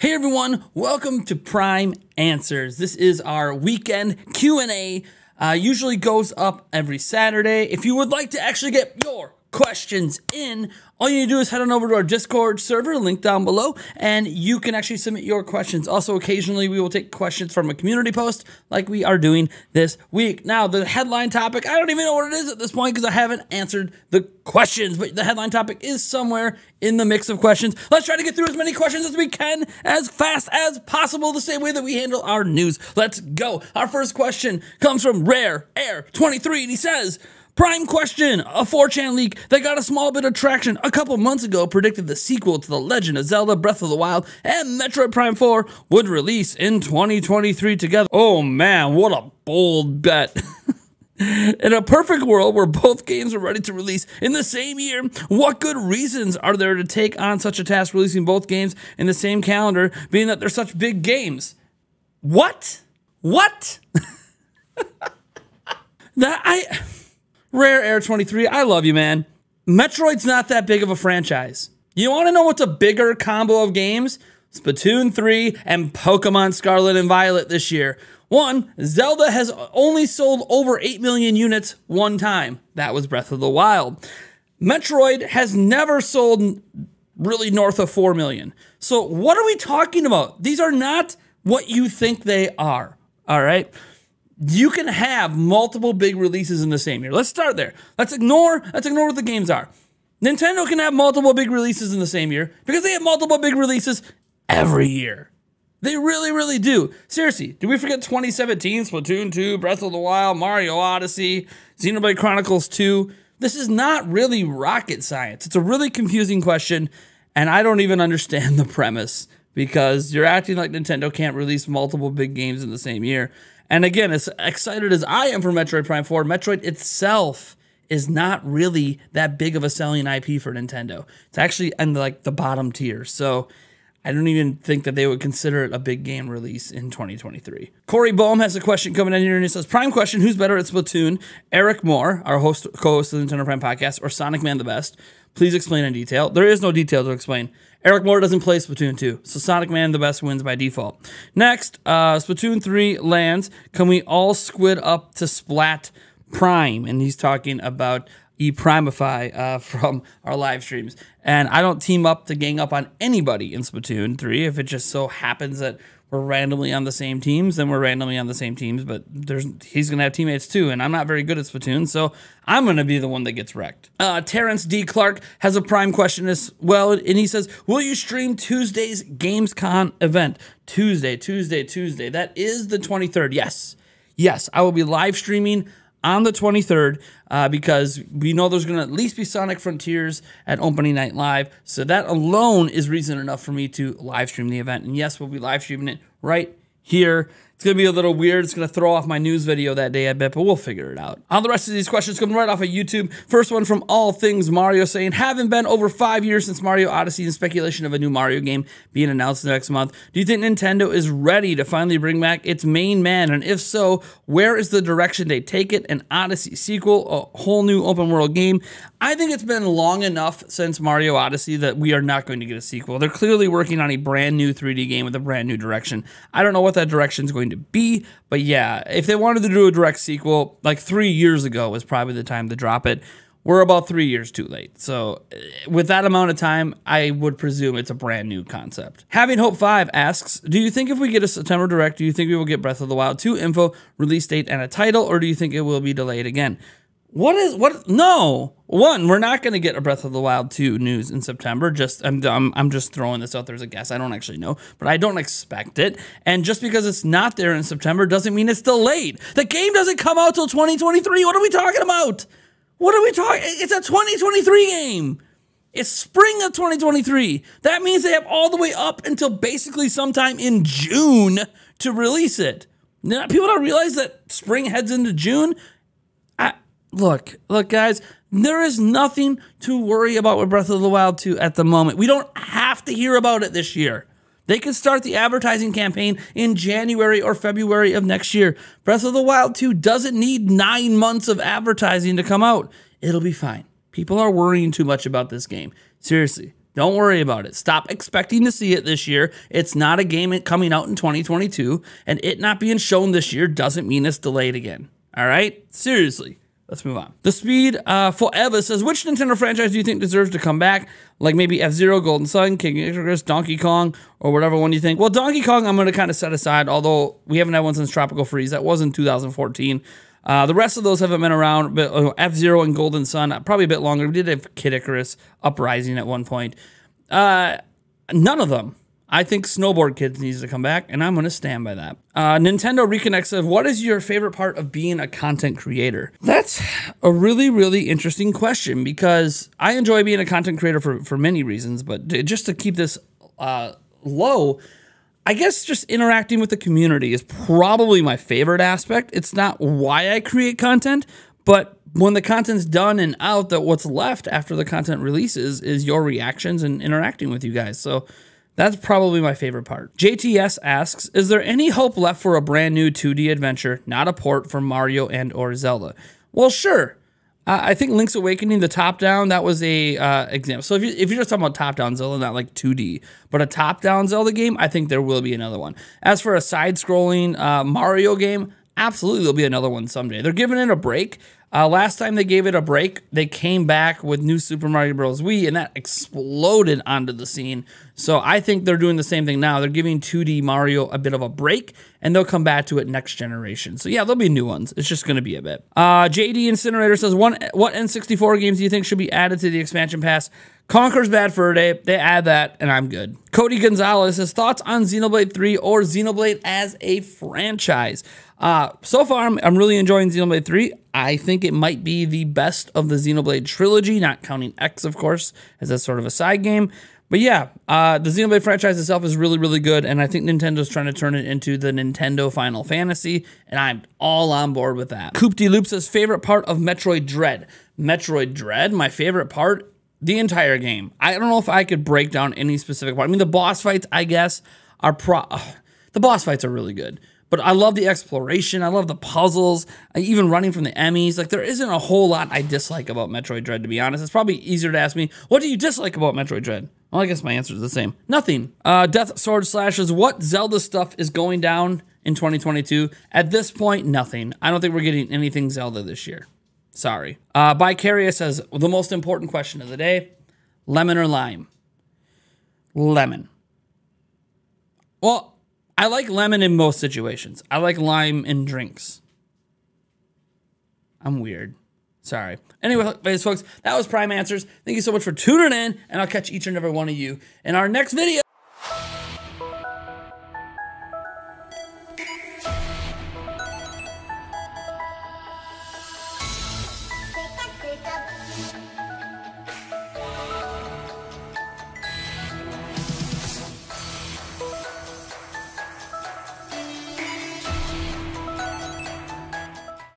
Hey everyone, welcome to Prime Answers. This is our weekend Q&A. Uh, usually goes up every Saturday. If you would like to actually get your questions in, all you need to do is head on over to our Discord server, link down below, and you can actually submit your questions. Also, occasionally we will take questions from a community post like we are doing this week. Now, the headline topic, I don't even know what it is at this point because I haven't answered the questions, but the headline topic is somewhere in the mix of questions. Let's try to get through as many questions as we can as fast as possible, the same way that we handle our news. Let's go. Our first question comes from Rare Air 23, and he says, Prime question. A 4chan leak that got a small bit of traction a couple months ago predicted the sequel to The Legend of Zelda Breath of the Wild and Metroid Prime 4 would release in 2023 together. Oh man, what a bold bet. In a perfect world where both games are ready to release in the same year, what good reasons are there to take on such a task releasing both games in the same calendar, being that they're such big games? What? What? that I Rare Air 23, I love you, man. Metroid's not that big of a franchise. You want to know what's a bigger combo of games? Splatoon 3 and Pokemon Scarlet and Violet this year. One, Zelda has only sold over 8 million units one time. That was Breath of the Wild. Metroid has never sold really north of 4 million. So, what are we talking about? These are not what you think they are. All right you can have multiple big releases in the same year. Let's start there. Let's ignore let's ignore what the games are. Nintendo can have multiple big releases in the same year because they have multiple big releases every year. They really, really do. Seriously, do we forget 2017, Splatoon 2, Breath of the Wild, Mario Odyssey, Xenoblade Chronicles 2? This is not really rocket science. It's a really confusing question, and I don't even understand the premise because you're acting like Nintendo can't release multiple big games in the same year. And again, as excited as I am for Metroid Prime 4, Metroid itself is not really that big of a selling IP for Nintendo. It's actually in like the bottom tier. So I don't even think that they would consider it a big game release in 2023. Corey Bohm has a question coming in here and he says, Prime question, who's better at Splatoon? Eric Moore, our host, co-host of the Nintendo Prime podcast, or Sonic Man the Best? Please explain in detail. There is no detail to explain. Eric Moore doesn't play Splatoon 2, so Sonic Man the best wins by default. Next, uh, Splatoon 3 lands. Can we all squid up to Splat Prime? And he's talking about ePrimify uh, from our live streams. And I don't team up to gang up on anybody in Splatoon 3 if it just so happens that we're randomly on the same teams, then we're randomly on the same teams. But there's he's gonna have teammates too, and I'm not very good at Splatoon, so I'm gonna be the one that gets wrecked. Uh, Terrence D. Clark has a prime question as well, and he says, "Will you stream Tuesday's Gamescom event? Tuesday, Tuesday, Tuesday. That is the 23rd. Yes, yes, I will be live streaming." On the 23rd uh, because we know there's going to at least be Sonic Frontiers at opening night live. So that alone is reason enough for me to live stream the event. And yes, we'll be live streaming it right here it's to be a little weird. It's to throw off my news video that day, I bet, but we'll figure it out. On the rest of these questions coming right off of YouTube. First one from All Things Mario saying, Haven't been over five years since Mario Odyssey and speculation of a new Mario game being announced next month. Do you think Nintendo is ready to finally bring back its main man? And if so, where is the direction they take it? An Odyssey sequel, a whole new open world game? I think it's been long enough since Mario Odyssey that we are not going to get a sequel. They're clearly working on a brand new 3D game with a brand new direction. I don't know what that direction is going to be. But yeah, if they wanted to do a direct sequel, like three years ago was probably the time to drop it. We're about three years too late. So, eh, with that amount of time, I would presume it's a brand new concept. Having Hope 5 asks Do you think if we get a September Direct, do you think we will get Breath of the Wild 2 info, release date, and a title, or do you think it will be delayed again? What is what? No, one, we're not going to get a Breath of the Wild 2 news in September. Just I'm, I'm I'm just throwing this out there as a guess. I don't actually know, but I don't expect it. And just because it's not there in September doesn't mean it's delayed. The game doesn't come out till 2023. What are we talking about? What are we talking? It's a 2023 game. It's spring of 2023. That means they have all the way up until basically sometime in June to release it. Now, people don't realize that spring heads into June. Look, look, guys there is nothing to worry about with Breath of the Wild 2 at the moment. We don't have to hear about it this year. They can start the advertising campaign in January or February of next year. Breath of the Wild 2 doesn't need nine months of advertising to come out. It'll be fine. People are worrying too much about this game. Seriously, Don't worry about it. Stop expecting to see it this year. It's not a game coming out in 2022, and it not being shown this year doesn't mean it's delayed again. All right? Seriously. Let's move on. The Speed uh, Forever says, which Nintendo franchise do you think deserves to come back? Like maybe F Zero, Golden Sun, Kid Icarus, Donkey Kong, or whatever one you think. Well, Donkey Kong, I'm going to kind of set aside, although we haven't had one since Tropical Freeze. That was in 2014. Uh, the rest of those haven't been around, but uh, F Zero and Golden Sun, probably a bit longer. We did have Kid Icarus Uprising at one point. Uh, none of them I think Snowboard Kids needs to come back, and I'm going to stand by that. Uh, Nintendo Reconnect says, What is your favorite part of being a content creator? That's a really, really interesting question because I enjoy being a content creator for, for many reasons, but just to keep this uh, low, I guess just interacting with the community is probably my favorite aspect. It's not why I create content, but when the content's done and out, that what's left after the content releases is your reactions and interacting with you guys. So, that's probably my favorite part. JTS asks, is there any hope left for a brand new 2D adventure, not a port for Mario and or Zelda? Well, sure. Uh, I think Link's Awakening, the top down, that was a uh, example. So if, you, if you're just talking about top down Zelda, not like 2D, but a top down Zelda game, I think there will be another one. As for a side scrolling uh, Mario game, absolutely there'll be another one someday. They're giving it a break. Uh, last time they gave it a break, they came back with New Super Mario Bros. Wii, and that exploded onto the scene. So I think they're doing the same thing now. They're giving 2D Mario a bit of a break, and they'll come back to it next generation. So yeah, there'll be new ones. It's just going to be a bit. Uh, JD Incinerator says, "One, what N64 games do you think should be added to the expansion pass?" Conker's Bad Fur Day. They add that, and I'm good. Cody Gonzalez says thoughts on Xenoblade 3 or Xenoblade as a franchise. Uh, so far, I'm, I'm really enjoying Xenoblade 3. I think it might be the best of the Xenoblade trilogy, not counting X, of course, as a sort of a side game. But yeah, uh, the Xenoblade franchise itself is really, really good, and I think Nintendo's trying to turn it into the Nintendo Final Fantasy, and I'm all on board with that. Coop D Loop says favorite part of Metroid Dread. Metroid Dread, my favorite part the entire game. I don't know if I could break down any specific part. I mean, the boss fights, I guess, are pro. the boss fights are really good. But I love the exploration. I love the puzzles. Even running from the E.M.M.I.s. Like there isn't a whole lot I dislike about Metroid Dread. To be honest, it's probably easier to ask me, "What do you dislike about Metroid Dread?" Well, I guess my answer is the same. Nothing. Uh, Death Sword Slashes. What Zelda stuff is going down in 2022? At this point, nothing. I don't think we're getting anything Zelda this year. Sorry. Uh, Vicarious says the most important question of the day lemon or lime? Lemon. Well, I like lemon in most situations. I like lime in drinks. I'm weird. Sorry. Anyways, folks, that was Prime Answers. Thank you so much for tuning in, and I'll catch each and every one of you in our next video.